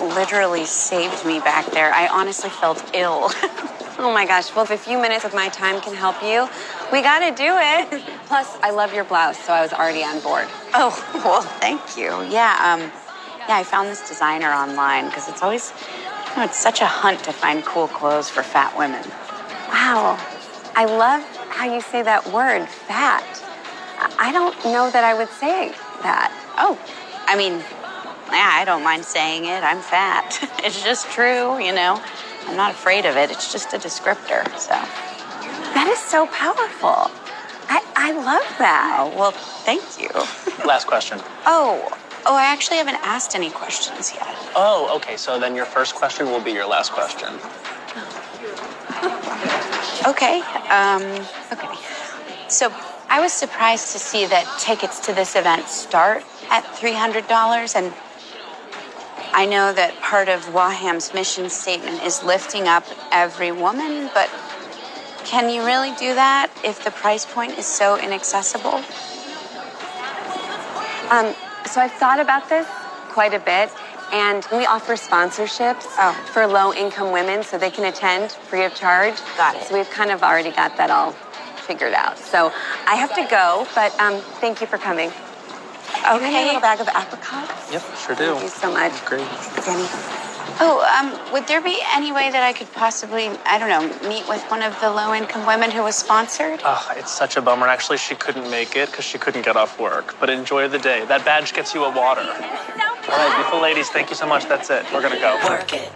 literally saved me back there. I honestly felt ill. Oh my gosh. Well, if a few minutes of my time can help you, we got to do it. Plus, I love your blouse, so I was already on board. oh, well, thank you. Yeah, um, yeah, I found this designer online because it's always, you know, it's such a hunt to find cool clothes for fat women. Wow. I love how you say that word, fat. I I don't know that I would say that. Oh, I mean, yeah, I don't mind saying it. I'm fat. it's just true, you know. I'm not afraid of it. It's just a descriptor, so. That is so powerful. I, I love that. Oh, well, thank you. Last question. Oh, oh, I actually haven't asked any questions yet. Oh, okay. So then your first question will be your last question. Okay. Um, okay. So I was surprised to see that tickets to this event start at $300. And I know that part of Waham's mission statement is lifting up every woman, but can you really do that if the price point is so inaccessible? Um, so I've thought about this quite a bit, and we offer sponsorships Oh. for low income women so they can attend free of charge. Got it. So we've kind of already got that all figured out. So I have to go, but um, thank you for coming. Can I have a little bag of apricots? Yep, sure do. Thank you so much. Great. Jenny. Oh, um, would there be any way that I could possibly, I don't know, meet with one of the low income women who was sponsored? Oh, it's such a bummer. Actually, she couldn't make it because she couldn't get off work. But enjoy the day. That badge gets you a water. All right, beautiful ladies, thank you so much. That's it. We're gonna go. Work it,